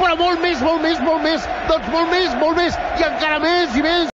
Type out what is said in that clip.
però molt més, molt més, molt més, doncs molt més, molt més, i encara més i més.